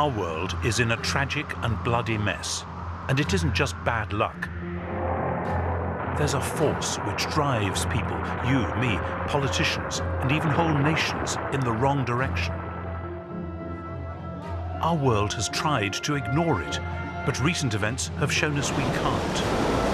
Our world is in a tragic and bloody mess, and it isn't just bad luck. There's a force which drives people, you, me, politicians, and even whole nations in the wrong direction. Our world has tried to ignore it, but recent events have shown us we can't.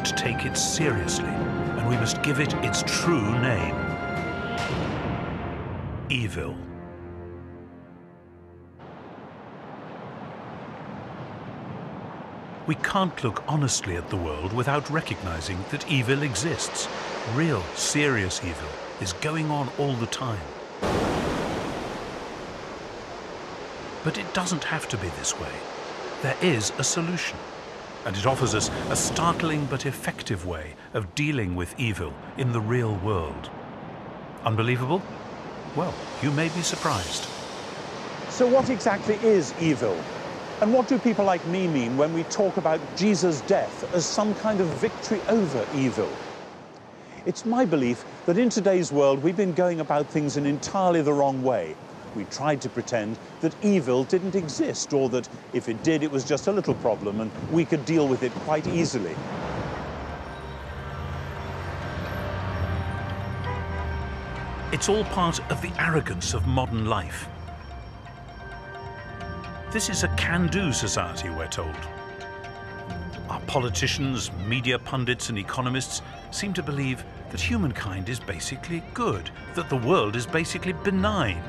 Must take it seriously, and we must give it its true name. Evil. We can't look honestly at the world without recognizing that evil exists. Real, serious evil is going on all the time. But it doesn't have to be this way. There is a solution and it offers us a startling but effective way of dealing with evil in the real world. Unbelievable? Well, you may be surprised. So what exactly is evil? And what do people like me mean when we talk about Jesus' death as some kind of victory over evil? It's my belief that in today's world we've been going about things in entirely the wrong way we tried to pretend that evil didn't exist or that if it did, it was just a little problem and we could deal with it quite easily. It's all part of the arrogance of modern life. This is a can-do society, we're told. Our politicians, media pundits and economists seem to believe that humankind is basically good, that the world is basically benign,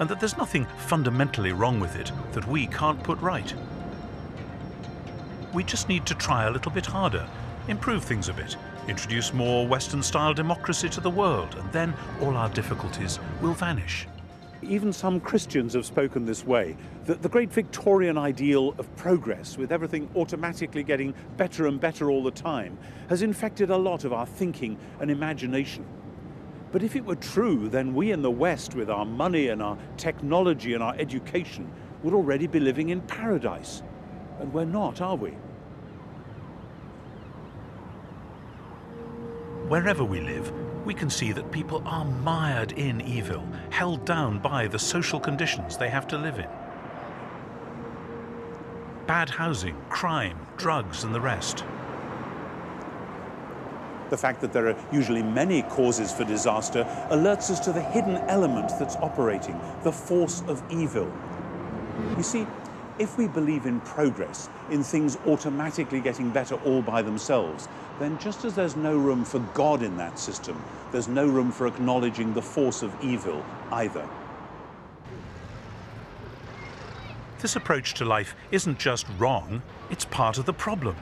and that there's nothing fundamentally wrong with it that we can't put right. We just need to try a little bit harder, improve things a bit, introduce more Western-style democracy to the world, and then all our difficulties will vanish. Even some Christians have spoken this way, that the great Victorian ideal of progress, with everything automatically getting better and better all the time, has infected a lot of our thinking and imagination. But if it were true, then we in the West, with our money and our technology and our education, would already be living in paradise. And we're not, are we? Wherever we live, we can see that people are mired in evil, held down by the social conditions they have to live in. Bad housing, crime, drugs and the rest. The fact that there are usually many causes for disaster alerts us to the hidden element that's operating, the force of evil. You see, if we believe in progress, in things automatically getting better all by themselves, then just as there's no room for God in that system, there's no room for acknowledging the force of evil either. This approach to life isn't just wrong, it's part of the problem.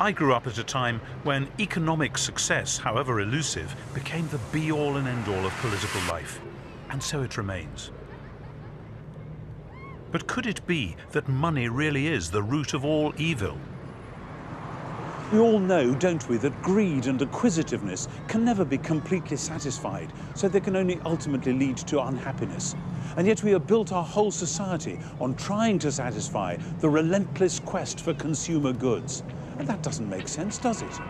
I grew up at a time when economic success, however elusive, became the be-all and end-all of political life. And so it remains. But could it be that money really is the root of all evil? We all know, don't we, that greed and acquisitiveness can never be completely satisfied, so they can only ultimately lead to unhappiness. And yet we have built our whole society on trying to satisfy the relentless quest for consumer goods. And that doesn't make sense, does it?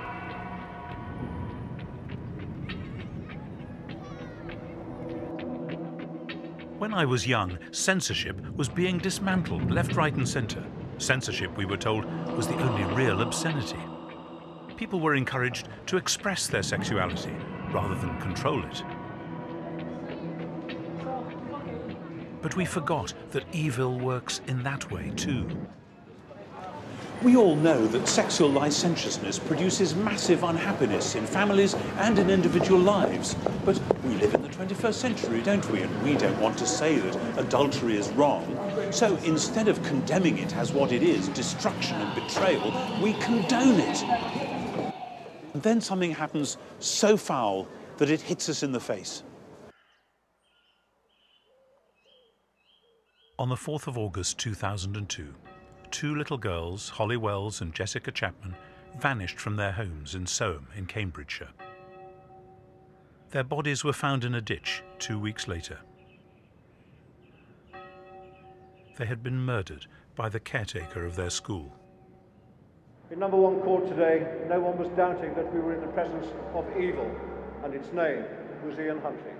When I was young, censorship was being dismantled left, right and centre. Censorship, we were told, was the only real obscenity. People were encouraged to express their sexuality rather than control it. But we forgot that evil works in that way too. We all know that sexual licentiousness produces massive unhappiness in families and in individual lives. But we live in the 21st century, don't we? And we don't want to say that adultery is wrong. So instead of condemning it as what it is, destruction and betrayal, we condone it. And then something happens so foul that it hits us in the face. On the 4th of August 2002, two little girls, Holly Wells and Jessica Chapman, vanished from their homes in Soham in Cambridgeshire. Their bodies were found in a ditch two weeks later. They had been murdered by the caretaker of their school. In number one court today, no one was doubting that we were in the presence of evil, and its name was Ian Huntley.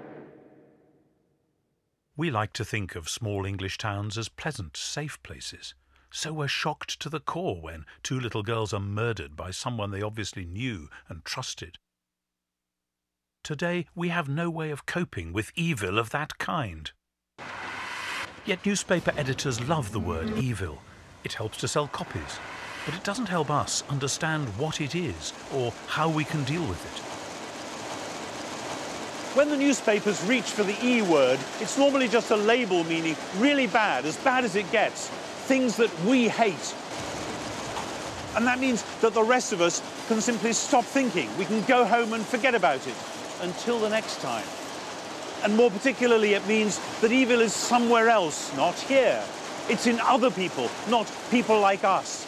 We like to think of small English towns as pleasant, safe places. So we're shocked to the core when two little girls are murdered by someone they obviously knew and trusted. Today, we have no way of coping with evil of that kind. Yet newspaper editors love the word evil. It helps to sell copies, but it doesn't help us understand what it is or how we can deal with it. When the newspapers reach for the E word, it's normally just a label meaning really bad, as bad as it gets, things that we hate. And that means that the rest of us can simply stop thinking. We can go home and forget about it until the next time. And more particularly, it means that evil is somewhere else, not here. It's in other people, not people like us.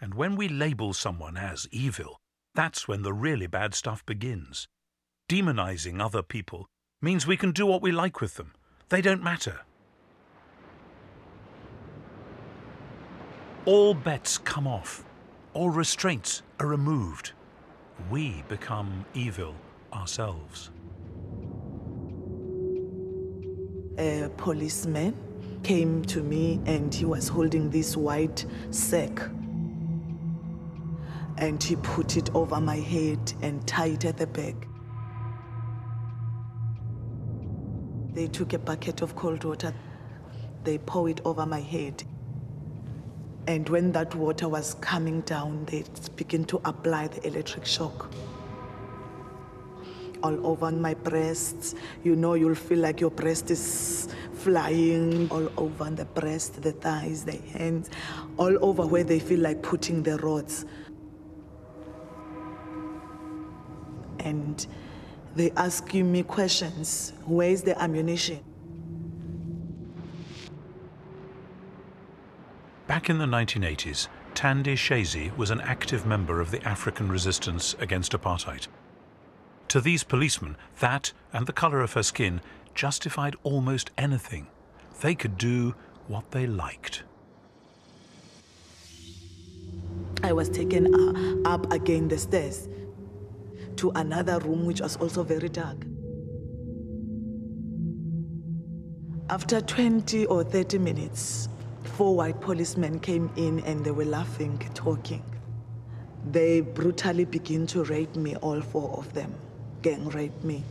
And when we label someone as evil, that's when the really bad stuff begins. Demonizing other people means we can do what we like with them. They don't matter. All bets come off. All restraints are removed. We become evil ourselves. A policeman came to me and he was holding this white sack and he put it over my head and tied at the back. They took a bucket of cold water, they pour it over my head. And when that water was coming down, they begin to apply the electric shock. All over my breasts, you know, you'll feel like your breast is flying all over the breast, the thighs, the hands, all over where they feel like putting the rods. and they asking me questions. Where is the ammunition? Back in the 1980s, Thandi Shezi was an active member of the African resistance against apartheid. To these policemen, that and the colour of her skin justified almost anything. They could do what they liked. I was taken uh, up again the stairs to another room which was also very dark. After 20 or 30 minutes, four white policemen came in and they were laughing, talking. They brutally began to rape me, all four of them, gang raped me.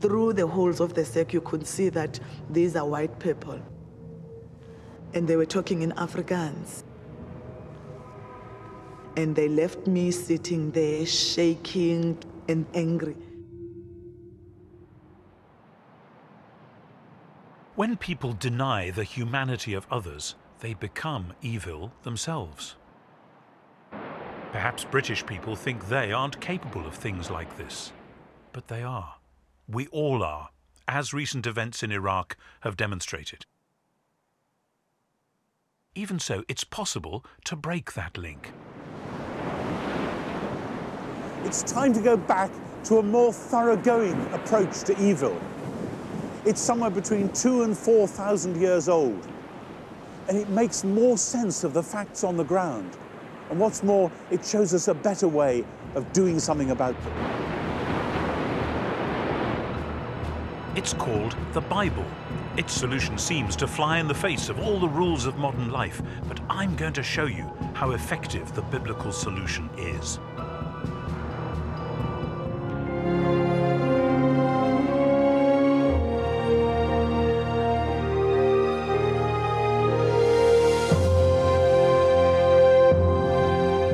Through the holes of the sack, you could see that these are white people. And they were talking in Afrikaans and they left me sitting there shaking and angry. When people deny the humanity of others, they become evil themselves. Perhaps British people think they aren't capable of things like this, but they are. We all are, as recent events in Iraq have demonstrated. Even so, it's possible to break that link. It's time to go back to a more thoroughgoing approach to evil. It's somewhere between two and 4,000 years old. And it makes more sense of the facts on the ground. And what's more, it shows us a better way of doing something about them. It's called the Bible. Its solution seems to fly in the face of all the rules of modern life, but I'm going to show you how effective the biblical solution is.